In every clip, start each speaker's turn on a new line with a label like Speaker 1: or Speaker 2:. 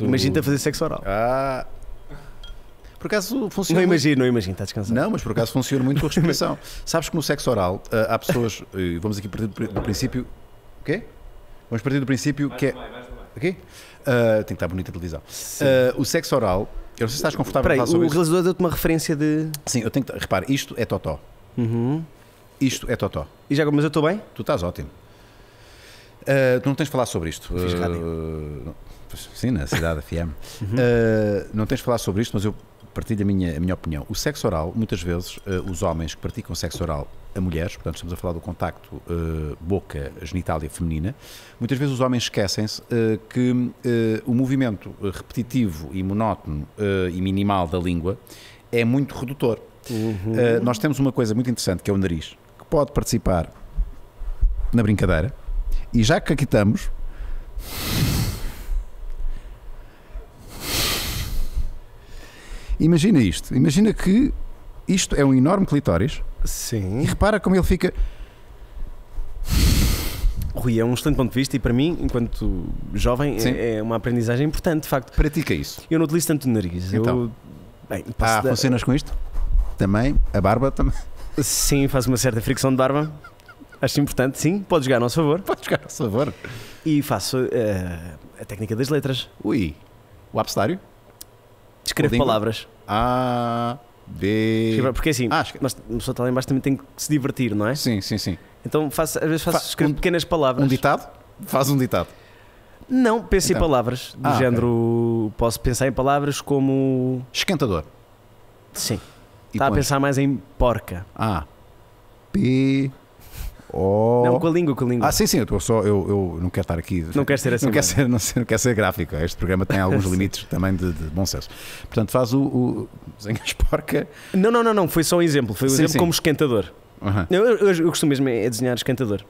Speaker 1: Imagina-te a fazer sexo oral.
Speaker 2: Ah. Por acaso funciona.
Speaker 1: Não
Speaker 2: muito-
Speaker 1: imagino, não imagino, está descansado.
Speaker 2: Não, mas por acaso funciona muito com a respiração. Sabes que no sexo oral ah, há pessoas. eh, vamos aqui partir do, do princípio. O quê? Vamos partir do princípio que é. O quê? Ah, tem que estar bonita a televisão. Ah, o sexo oral. Eu não sei se estás confortável
Speaker 1: Espera
Speaker 2: a
Speaker 1: aí,
Speaker 2: falar sobre
Speaker 1: o
Speaker 2: isso.
Speaker 1: realizador deu-te uma referência de.
Speaker 2: Sim, eu tenho que. Repare, isto é totó.
Speaker 1: Uhum.
Speaker 2: Isto é totó.
Speaker 1: E já, mas eu estou bem?
Speaker 2: Tu estás ótimo. Ah, tu não tens de falar sobre isto.
Speaker 1: Fiz
Speaker 2: pois, sim, na cidade FM. Ah, não tens de falar sobre isto, mas eu partilho a minha, a minha opinião. O sexo oral, muitas vezes, os homens que praticam sexo oral a mulheres, portanto, estamos a falar do contacto boca, genitália feminina, muitas vezes os homens esquecem-se que o movimento repetitivo e monótono e minimal da língua é muito redutor. Ah, nós temos uma coisa muito interessante que é o nariz, que pode participar na brincadeira. E já que aqui estamos. Imagina isto. Imagina que isto é um enorme clitóris e
Speaker 1: Sim.
Speaker 2: repara como ele fica.
Speaker 1: Rui, é um excelente ponto de vista e para mim, enquanto jovem,
Speaker 2: Sim.
Speaker 1: é é uma aprendizagem importante, de facto.
Speaker 2: Pratica isso.
Speaker 1: Eu não utilizo tanto o nariz.
Speaker 2: Então.
Speaker 1: Eu, bem,
Speaker 2: Ah,
Speaker 1: dar-
Speaker 2: funcionas com isto? Também. A barba também.
Speaker 1: Sim, faço uma certa fricção de barba. Acho importante, sim. Pode jogar a nosso favor.
Speaker 2: Pode jogar a favor.
Speaker 1: E faço eh, a técnica das letras.
Speaker 2: Ui. O abcedário?
Speaker 1: Escrevo palavras.
Speaker 2: A, B.
Speaker 1: Porque assim,
Speaker 2: Ah, escre-
Speaker 1: nós, uma pessoa está lá em baixo também tem que se divertir, não é?
Speaker 2: Sim, sim, sim.
Speaker 1: Então faço, às vezes faço,
Speaker 2: Fa-
Speaker 1: escrevo
Speaker 2: um-
Speaker 1: pequenas palavras.
Speaker 2: Um ditado? Faz um ditado.
Speaker 1: Não, penso
Speaker 2: Então.
Speaker 1: em palavras. Do
Speaker 2: Ah,
Speaker 1: género, posso pensar em palavras como.
Speaker 2: Esquentador.
Speaker 1: Sim.
Speaker 2: E
Speaker 1: Está a pensar mais em porca.
Speaker 2: A, P, O.
Speaker 1: Não, com a língua, com a língua.
Speaker 2: Ah, sim, sim, eu, estou só, eu, eu não quero estar aqui.
Speaker 1: Não queres ser assim,
Speaker 2: Não quero ser, não, ser, não quero ser gráfico. Este programa tem alguns limites também de, de bom senso. Portanto, faz o. o desenhas porca.
Speaker 1: Não, não, não, não. Foi só um exemplo. Foi um
Speaker 2: Sim,
Speaker 1: exemplo
Speaker 2: sim.
Speaker 1: como esquentador.
Speaker 2: Aham.
Speaker 1: Eu, eu, eu costumo mesmo é desenhar esquentador.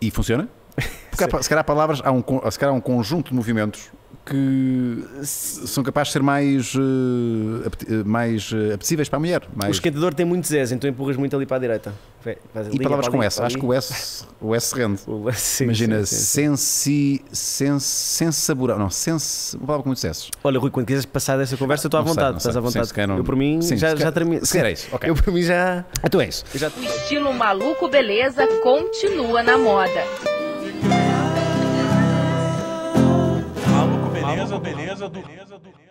Speaker 2: E funciona? Porque há, se calhar palavras, há um, se calhar há um conjunto de movimentos que são capazes de ser mais, eh, eh, mais eh, apetecíveis para a mulher.
Speaker 1: O
Speaker 2: Mais,
Speaker 1: esquentador tem muitos S, então empurras muito ali para a direita. Faz
Speaker 2: e palavras com
Speaker 1: ali,
Speaker 2: S. Acho
Speaker 1: ali.
Speaker 2: que o S, o S rende.
Speaker 1: O- sim,
Speaker 2: Imagina,
Speaker 1: sim, sim, sim.
Speaker 2: sensi, sens. Não, sens, uma palavra com muitos S.
Speaker 1: Olha, Rui, quando quiseres passar dessa conversa, eu estou à
Speaker 2: sei,
Speaker 1: vontade. Estás
Speaker 2: sei.
Speaker 1: à vontade.
Speaker 2: Sim, se calhar não-
Speaker 1: Eu, por mim,
Speaker 2: Sim,
Speaker 1: já,
Speaker 2: se
Speaker 1: já termino.
Speaker 2: se calhar é isso, ok.
Speaker 1: Eu, por mim, já.
Speaker 2: Então é isso.
Speaker 1: eu já...
Speaker 3: O estilo maluco beleza continua na moda.
Speaker 4: beleza do. Beleza do...